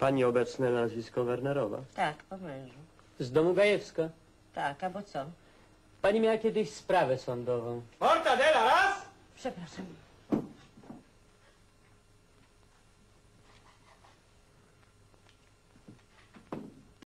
Pani obecne nazwisko Wernerowa. Tak, po mężu. Z domu Gajewska. Tak, albo co? Pani miała kiedyś sprawę sądową. Mortadela, raz! Przepraszam.